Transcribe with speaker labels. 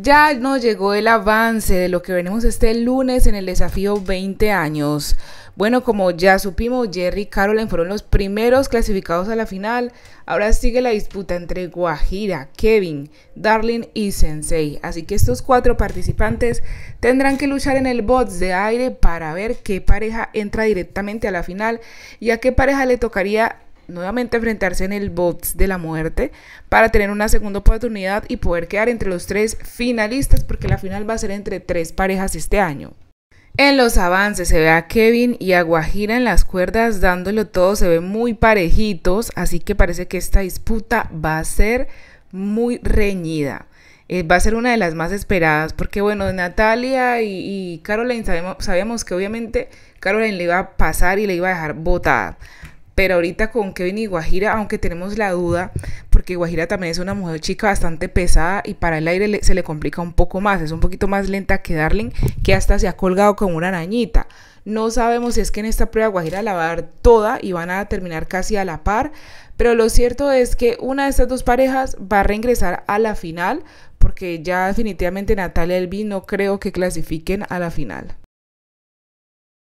Speaker 1: Ya nos llegó el avance de lo que veremos este lunes en el desafío 20 años. Bueno, como ya supimos, Jerry y Caroline fueron los primeros clasificados a la final. Ahora sigue la disputa entre Guajira, Kevin, Darling y Sensei. Así que estos cuatro participantes tendrán que luchar en el bots de aire para ver qué pareja entra directamente a la final y a qué pareja le tocaría nuevamente enfrentarse en el box de la muerte para tener una segunda oportunidad y poder quedar entre los tres finalistas porque la final va a ser entre tres parejas este año. En los avances se ve a Kevin y a Guajira en las cuerdas dándolo todo, se ve muy parejitos, así que parece que esta disputa va a ser muy reñida. Eh, va a ser una de las más esperadas porque bueno, Natalia y, Caroline sabemos, sabíamos que obviamente Caroline le iba a pasar y le iba a dejar botada. Pero ahorita con Kevin y Guajira, aunque tenemos la duda, porque Guajira también es una mujer chica bastante pesada y para el aire se le complica un poco más, es un poquito más lenta que Darling, que hasta se ha colgado como una arañita. No sabemos si es que en esta prueba Guajira la va a dar toda y van a terminar casi a la par, pero lo cierto es que una de estas dos parejas va a reingresar a la final, porque ya definitivamente Natalia Elvi no creo que clasifiquen a la final.